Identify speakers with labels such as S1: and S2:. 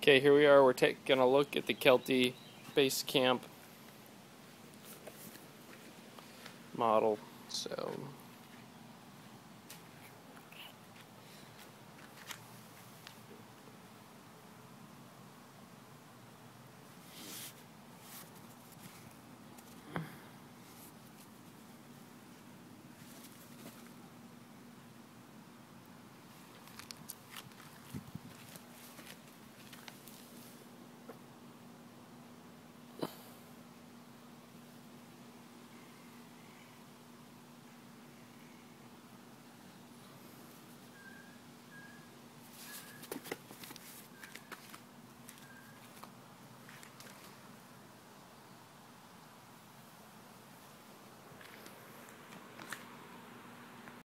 S1: Okay, here we are. We're taking a look at the Kelty base camp model. So